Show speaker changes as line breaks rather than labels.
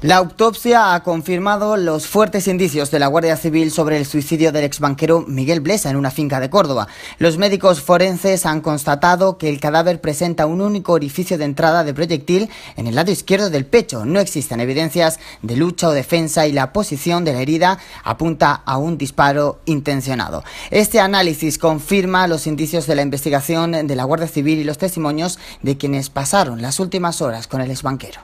La autopsia ha confirmado los fuertes indicios de la Guardia Civil sobre el suicidio del exbanquero Miguel Blesa en una finca de Córdoba. Los médicos forenses han constatado que el cadáver presenta un único orificio de entrada de proyectil en el lado izquierdo del pecho. No existen evidencias de lucha o defensa y la posición de la herida apunta a un disparo intencionado. Este análisis confirma los indicios de la investigación de la Guardia Civil y los testimonios de quienes pasaron las últimas horas con el exbanquero.